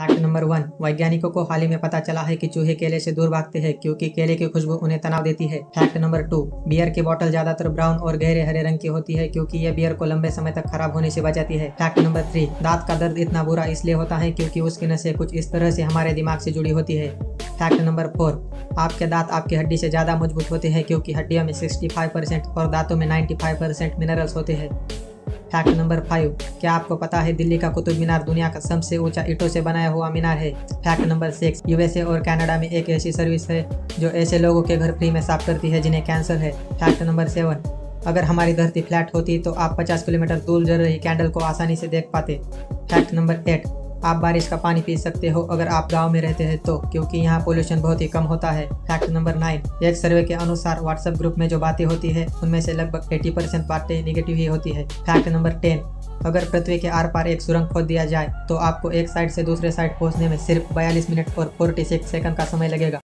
Fact number one वैज्ञानिकों को हाल ही में पता चला है कि चूहे केले से दूर भागते हैं क्योंकि केले की खुशबू उन्हें तनाव देती है। फैक्ट नंबर टू बियर की बोतल ज़्यादातर ब्राउन और गहरे हरे रंग की होती है क्योंकि यह बियर को लंबे समय तक खराब होने से बचाती है। फैक्ट नंबर थ्री दांत का दर्द इतना बुरा इसलिए होता है क्योंकि उसकी नशे कुछ इस तरह से हमारे दिमाग से जुड़ी होती है। फैक्ट नंबर फोर आपके दांत आपकी हड्डी से ज़्यादा मज़बूत होते हैं क्योंकि हड्डियों में 65 परसेंट और दांतों में 95 परसेंट मिनरल्स होते हैं। फैक्ट नंबर फाइव, क्या आपको पता है दिल्ली का कुतुब मीनार दुनिया का सबसे ऊँचा ईटों से बनाया हुआ मीनार है? फैक्ट नंबर सिक्स, यूएसए और कनाडा में एक ऐसी सर्विस है जो ऐसे लोगों के घर फ्री में साफ़ करती है जिन्हें कैंसर है। फैक्ट नंबर सेवन, अगर हमारी धरती फ्लैट होती तो आप 50 किलोमीटर दूर जल रही कैंडल को आसानी से देख पाते। फैक्ट नंबर एट आप बारिश का पानी पी सकते हो, अगर आप गाँव में रहते हैं तो क्योंकि यहाँ पोल्यूशन बहुत ही कम होता है। फैक्ट नंबर नाइन एक सर्वे के अनुसार व्हाट्सएप ग्रुप में जो बातें होती है, उनमें से लगभग 80 परसेंट बातें निगेटिव ही होती है। फैक्ट नंबर टेन अगर पृथ्वी के आर पार एक सुरंग खोद दिया जाए तो आपको एक साइड से दूसरे साइड पहुँचने में सिर्फ़ 42 मिनट और 46 सेकंड का समय लगेगा।